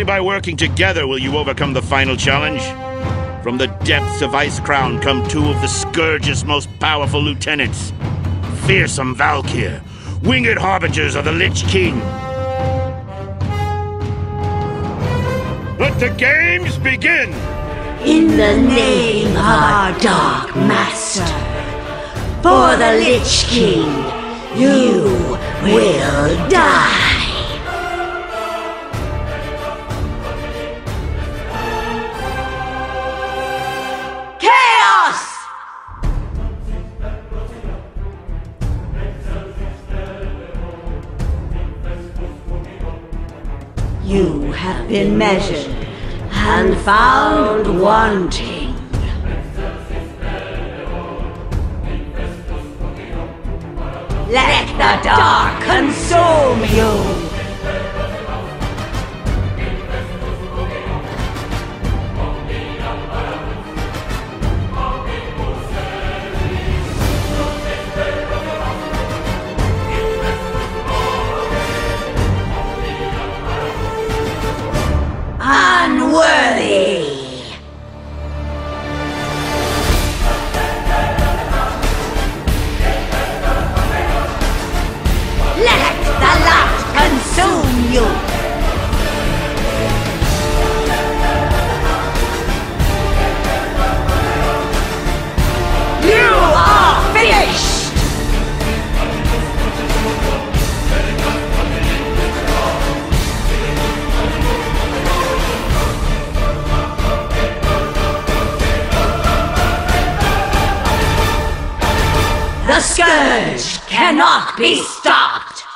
Only by working together will you overcome the final challenge. From the depths of Icecrown come two of the Scourge's most powerful lieutenants. Fearsome Val'kyr, winged harbingers of the Lich King. Let the games begin! In the name of our Dark Master, for the Lich King, you will die. You have been measured and found wanting. Let the dark consume you! The scourge cannot be stopped!